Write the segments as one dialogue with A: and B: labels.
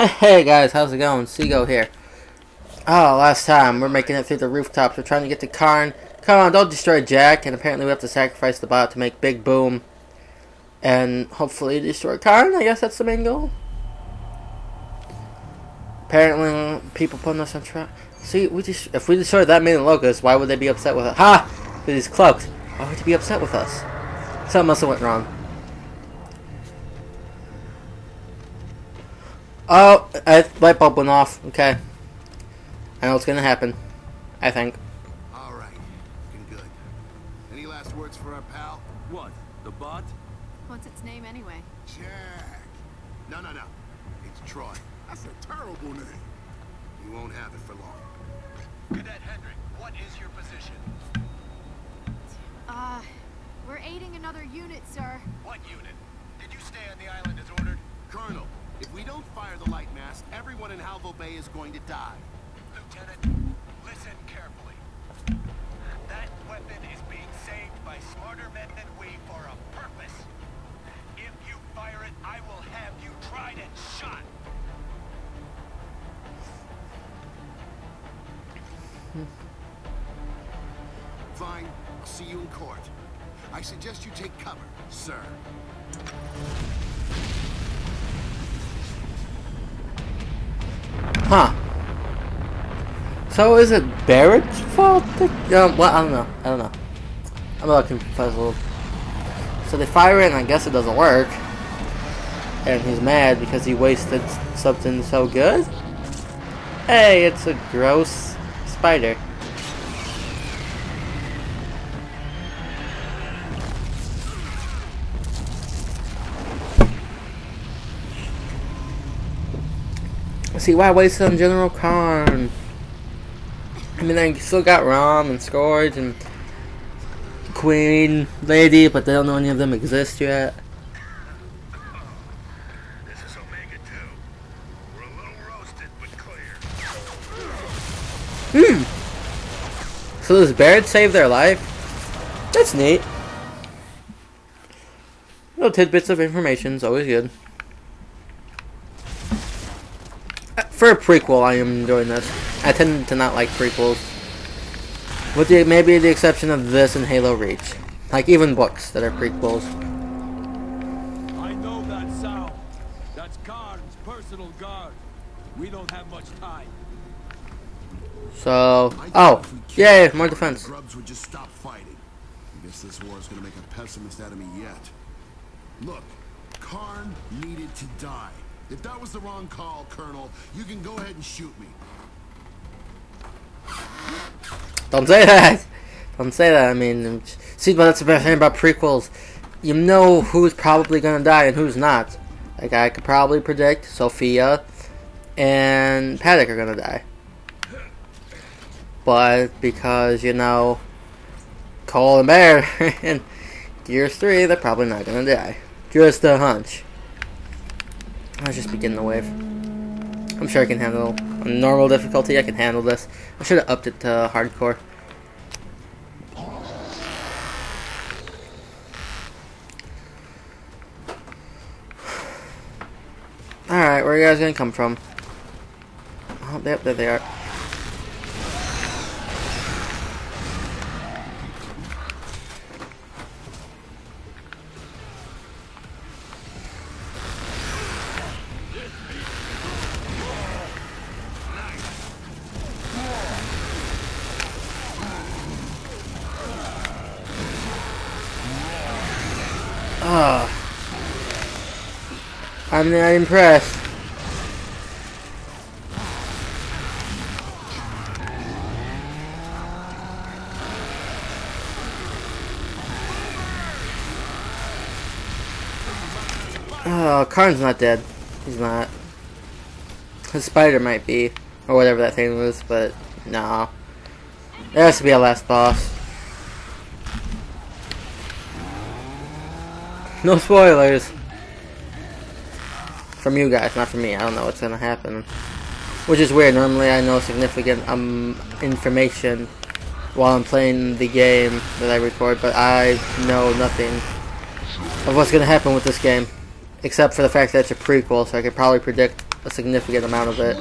A: Hey guys, how's it going? Seago here. Oh, last time, we're making it through the rooftops. We're trying to get to Karn. Come on, don't destroy Jack. And apparently we have to sacrifice the bot to make Big Boom. And hopefully destroy Karn. I guess that's the main goal. Apparently, people putting us on trial. See, we just if we destroy that many locals, why would they be upset with us? Ha! These cloaks. Why would they be upset with us? Something must have went wrong. Oh, a light bulb went off. Okay. I know what's gonna happen. I think.
B: All right, looking good. Any last words for our pal?
C: What? The bot?
D: What's its name anyway?
B: Jack. No, no, no. It's Troy. That's a terrible name. You won't have it for long.
E: Cadet Hendrik, what is your position?
D: Uh, we're aiding another unit, sir.
E: What unit? Did you stay on the island as ordered?
B: Colonel, if we don't fire the Lightmass, everyone in Halvo Bay is going to die.
E: Lieutenant, listen carefully. That weapon is being saved by smarter men than we for a purpose. If you fire it, I will have you tried and shot.
B: Fine, I'll see you in court. I suggest you take cover, sir.
A: Huh. So is it Barrett's fault? That, um, well, I don't know. I don't know. I'm a little puzzled. So they fire it, and I guess it doesn't work. And he's mad because he wasted something so good. Hey, it's a gross spider. See, why waste it on General Karn? I mean, I still got RAAM and Skorge and Queen Lady, but they don't know any of them exist yet.
E: This is Omega 2. We're a little roasted, but clear.
A: Hmm. So does Barrett save their life? That's neat. Little tidbits of information is always good. Uh, For a prequel, I am enjoying this. I tend to not like prequels. With the maybe the exception of this and Halo Reach. Like even books that are prequels.
C: I know that sound. That's Karn's personal guard. We don't have much time.
A: So oh
B: if
A: yay, more defense.
B: Grubs would just stop fighting. I guess this war is gonna make a pessimist out of me yet. Look, Karn needed to die. If that was the wrong call, Colonel, you can go ahead and shoot me.
A: Don't say that. Don't say that. I mean, see, but that's the best thing about prequels. You know who's probably gonna die and who's not. Like I could probably predict Sofia and Paduk are gonna die. But because you know Cole and Baird and Gears Three, they're probably not gonna die. Just a hunch. Let's just begin the wave. I'm sure I can handle on normal difficulty. I can handle this. I should have upped it to hardcore. Alright, where are you guys gonna come from? Oh, yep, there they are. I'm not impressed. Oh, Karn's not dead. He's not. His spider might be, or whatever that thing was, but no. There has to be a last boss. No spoilers. From you guys, not from me. I don't know what's gonna happen. Which is weird. Normally I know significant um information while I'm playing the game that I record, but I know nothing of what's gonna happen with this game. Except for the fact that it's a prequel, so I could probably predict a significant amount of it.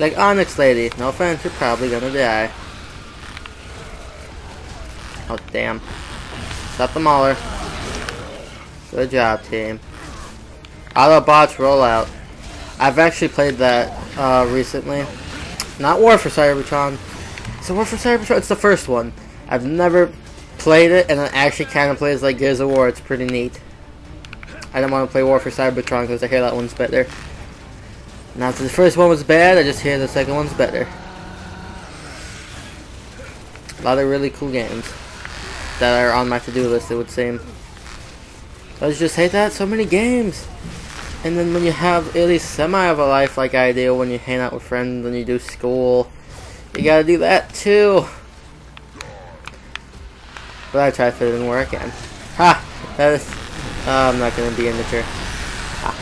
A: Like Onyx Lady, no offense, you're probably gonna die. Oh damn. Stop the mauler. Good job, team. Autobots roll out. I've actually played that uh, recently. Not War for Cybertron. It's War for Cybertron. It's the first one. I've never played it, and it actually kind of plays like Gears of War. It's pretty neat. I don't want to play War for Cybertron because I hear that one's better. Now, if the first one was bad, I just hear the second one's better. A lot of really cool games that are on my to-do list, it would seem. I just hate that. So many games. And then when you have at least semi of a life like I do, when you hang out with friends and you do school, you gotta do that too. But I tried fit it in work and ha! That is. Oh, I'm not gonna be in the chair. Ha.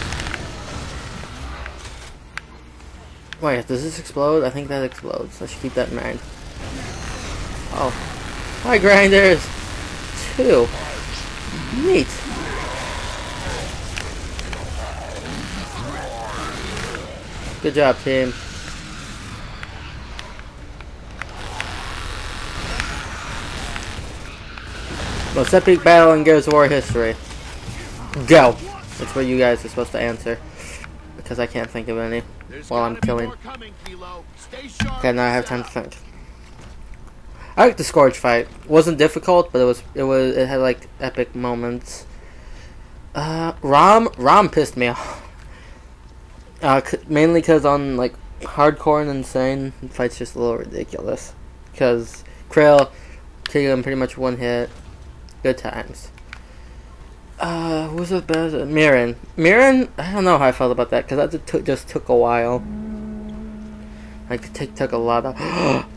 A: Wait, does this explode? I think that explodes. I should keep that in mind. Oh. Hi, grinders! Two. Neat. Good job, team. Most epic battle in Gears War history. Go! That's what you guys are supposed to answer. Because I can't think of any while I'm killing. Okay, now I have time to think. I like the Skorge fight. It wasn't difficult, but it was it was it had like epic moments. Uh, RAAM RAAM pissed me off. Uh, mainly because on like hardcore and insane, the fight's just a little ridiculous. Because Kryll kill him pretty much one hit. Good times. Uh, who was the best? Mirren. Mirren, I don't know how I felt about that because that just took, just took a while. Like, it took, took a lot of.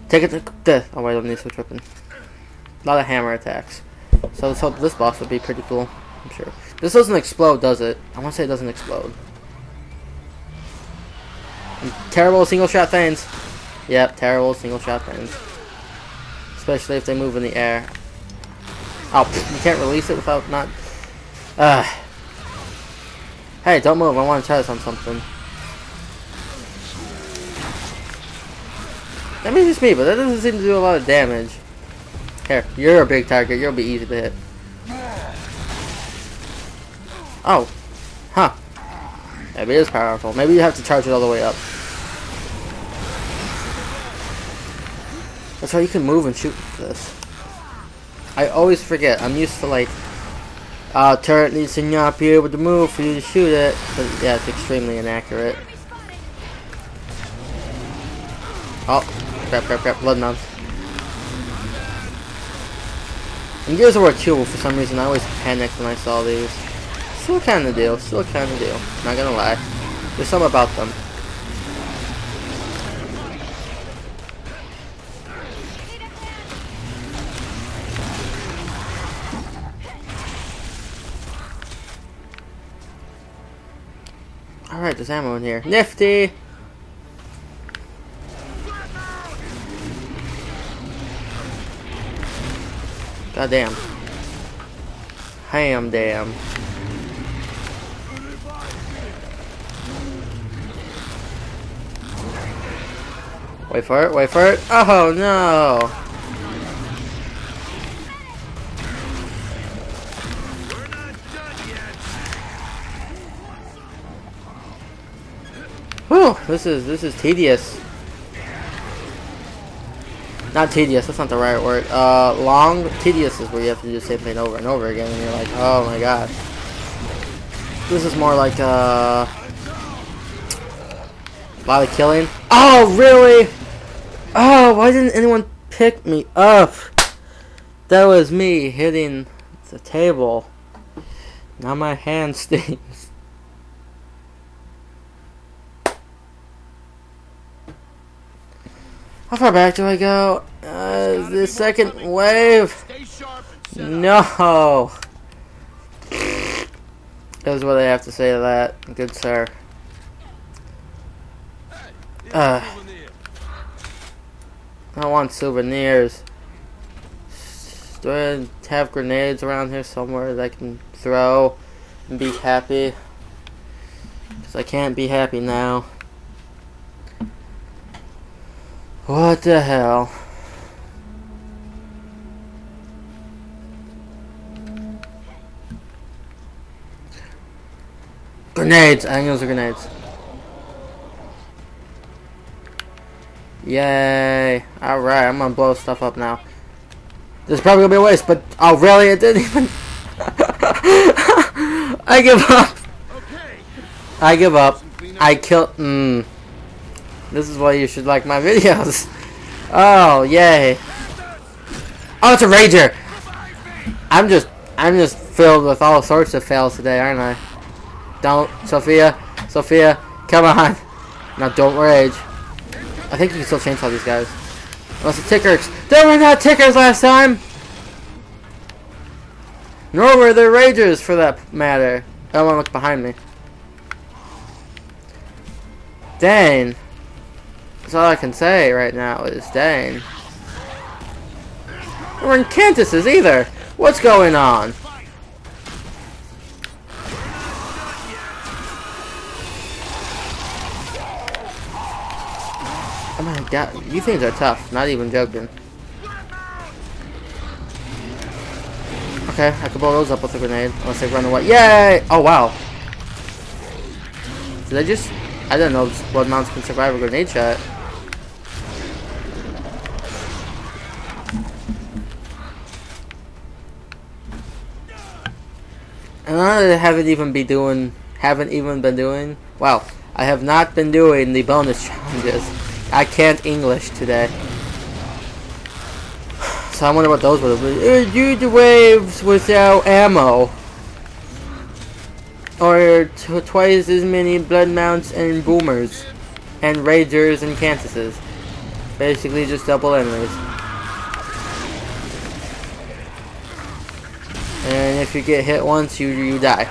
A: take it to this. Oh, wait, I don't need to switch weapon. A lot of hammer attacks. So let's hope this boss would be pretty cool. I'm sure. This doesn't explode, does it? I want to say it doesn't explode. And terrible single shot things. Yep, terrible single shot things. Especially if they move in the air. Oh, pff, you can't release it without not. Uh. Hey, don't move. I want to try this on something. That means it's me, but that doesn't seem to do a lot of damage. Here, you're a big target. You'll be easy to hit. Oh. Maybe it is powerful. Maybe you have to charge it all the way up. That's how you can move and shoot this. I always forget. I'm used to like, uh, turret needs to not be able to move for you to shoot it. But yeah, it's extremely inaccurate. Oh, crap, crap, crap, blood mounts. And Gears of War 2, for some reason, I always panicked when I saw these. Still kind of deal, still kind of deal. Not gonna lie. There's something about them. Alright, there's ammo in here. Nifty! God damn. Ham damn. Wait for it, wait for it. Oh no! Whew, this is this is tedious. Not tedious, that's not the right word. Uh, long, tedious is where you have to do the same thing over and over again, and you're like, oh my god. This is more like, uh... A lot of killing. Oh, really? Oh, why didn't anyone pick me up? That was me hitting the table. Now my hand stings. How far back do I go? Uh, the second wave.
B: Stay sharp and set up.
A: No. That is what I have to say to that, good sir. Uh, I want souvenirs. Do I have grenades around here somewhere that I can throw and be happy? Because I can't be happy now. What the hell? Grenades! I think those are grenades. Yay! Alright, I'm gonna blow stuff up now. This is probably gonna be a waste, but oh really? It didn't even. I give up. I give up. I killed. Mm. This is why you should like my videos. Oh yay! Oh, it's a rager. I'm just, I'm just filled with all sorts of fails today, aren't I? Don't, Sofia, Sofia, come on. Now don't rage. I think you can still chainsaw these guys. Unless the tickers. There were not tickers last time! Nor were there ragers for that matter. I don't want to look behind me. Dane. That's all I can say right now is Dane. There weren't Kantuses either. What's going on? God, you things are tough. Not even joking. Okay, I can blow those up with a grenade unless they run away. Yay! Oh wow. Did I just? I don't know blood mounts can survive a grenade shot. And I haven't even been doing, haven't even been doing. Wow, I have not been doing the bonus challenges. I can't English today. So I wonder what those would have been. The waves without ammo. Or twice as many blood mounts and boomers. And ragers and Kantuses. Basically just double enemies. And if you get hit once, you you die.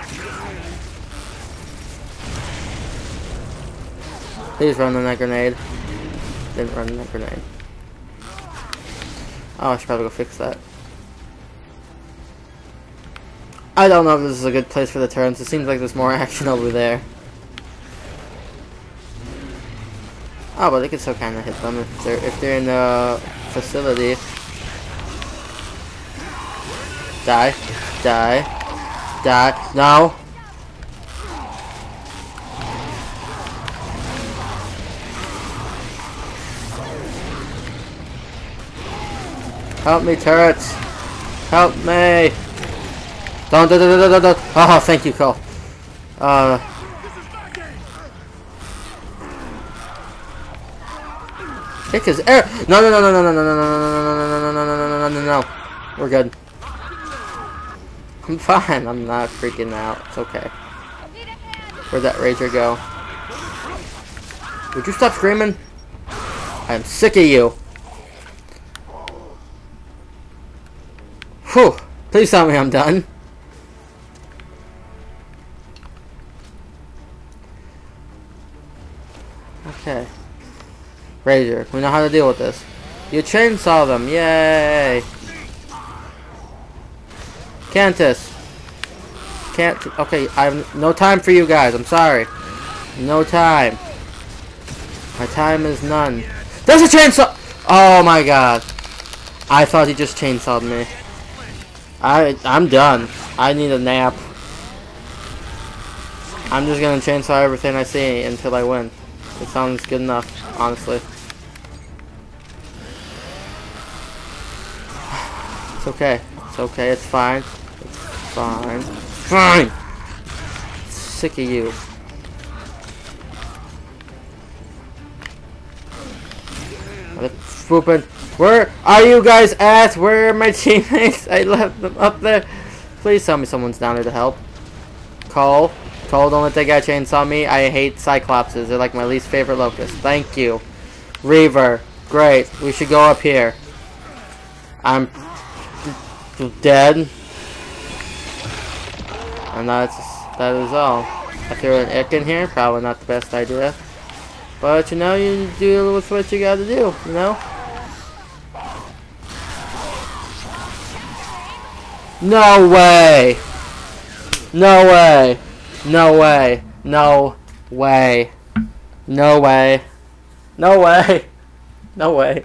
A: Please run on that grenade. Didn't run that grenade. Oh, I should probably go fix that. I don't know if this is a good place for the turns. It seems like there's more action over there. Oh, but they can still kind of hit them if they're if they're in the facility. Die, die, die. No. Help me, turrets! Help me! Don't, don't, don't, don't, don't. Oh, thank you, Cole. Uh. Kick his air. No, no, no, no, no, no, no, no, no, no, no, no, no, no, no, no, no, no. We're good. I'm fine. I'm not freaking out. It's okay. Where'd that rager go? Would you stop screaming? I'm sick of you. Whew. Please tell me I'm done. Okay. Razor, we know how to deal with this. You chainsaw them, yay! Kantus! Can't, okay, I have no time for you guys, I'm sorry. No time. My time is none. There's a chainsaw! Oh my god. I thought he just chainsawed me. I, I'm done. I need a nap. I'm just gonna chainsaw everything I see until I win. It sounds good enough, honestly. It's okay. It's okay. It's fine. It's fine. Fine! Sick of you. Swooping. Where are you guys at? Where are my teammates? I left them up there. Please tell me someone's down there to help. Cole. Cole, don't let that guy chainsaw me. I hate Cyclopses. They're like my least favorite locust. Thank you. Reaver. Great. We should go up here. I'm dead. And that's that is all. I threw an ick in here. Probably not the best idea. But you know, you deal with what you gotta do, you know? No way! No way! No way! No way. No way. No way. No way.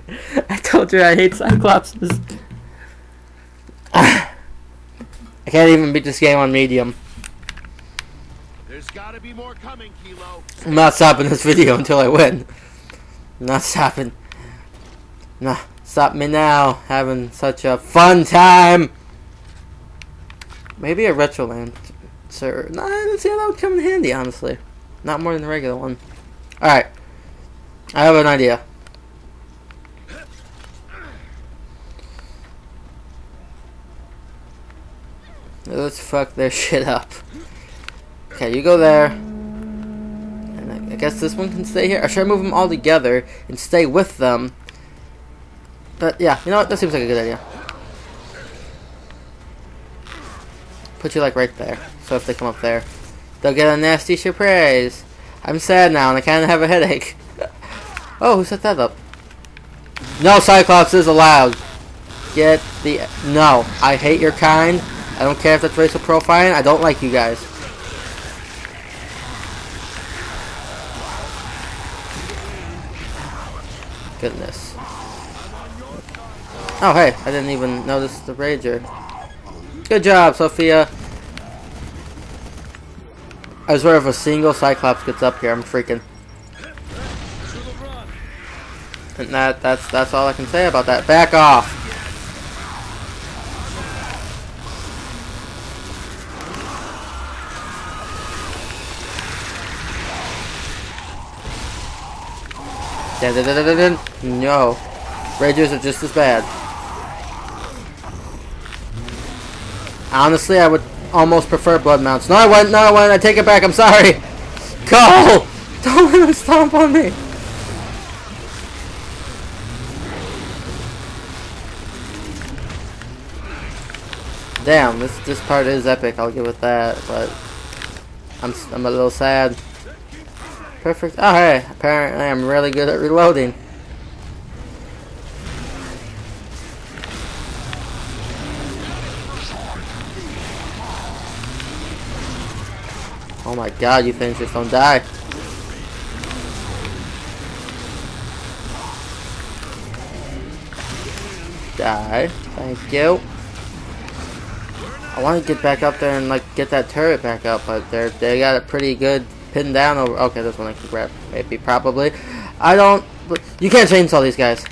A: I told you I hate Cyclopses. I can't even beat this game on medium.
B: There's gotta be more coming, Kilo.
A: I'm not stopping this video until I win. I'm not stopping. Nah, stop me now. Having such a fun time. Maybe a retro lancer. Nah, I didn't see how that would come in handy, honestly. Not more than the regular one. Alright. I have an idea. Let's fuck their shit up. Okay, you go there. Guess this one can stay here. Or should I move them all together and stay with them? But yeah, you know what? That seems like a good idea. Put you like right there. So if they come up there, they'll get a nasty surprise. I'm sad now and I kind of have a headache. oh, who set that up? No Cyclops is allowed. Get the... No, I hate your kind. I don't care if that's racial profiling. I don't like you guys. Goodness. Oh, hey, I didn't even notice the Rager. Good job, Sofia. I swear if a single Cyclops gets up here, I'm freaking. And that, that's, that's all I can say about that. Back off. No. Ragers are just as bad. Honestly, I would almost prefer blood mounts. No, I went. No, I went. I take it back. I'm sorry. Go! Don't let him stomp on me. Damn, this this part is epic. I'll give it that, but I'm I'm a little sad. Perfect. Oh, hey. Apparently, I'm really good at reloading. Oh my god, you things just don't die. Die. Thank you. I want to get back up there and like get that turret back up, but they're they got it pretty good pinned down over. Okay, this one I can grab. Maybe, probably. I don't. You can't chainsaw these guys,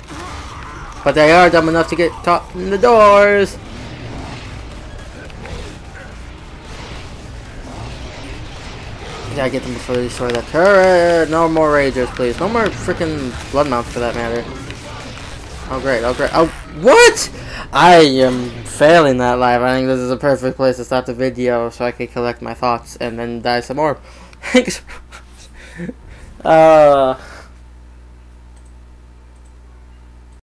A: but they are dumb enough to get caught in the doors. Gotta get them before they destroy that turret. No more ragers, please. No more freaking blood mounts for that matter. Oh great, oh great. Oh, what? I am failing that live. I think this is a perfect place to stop the video so I can collect my thoughts and then die some more. Thanks. uh,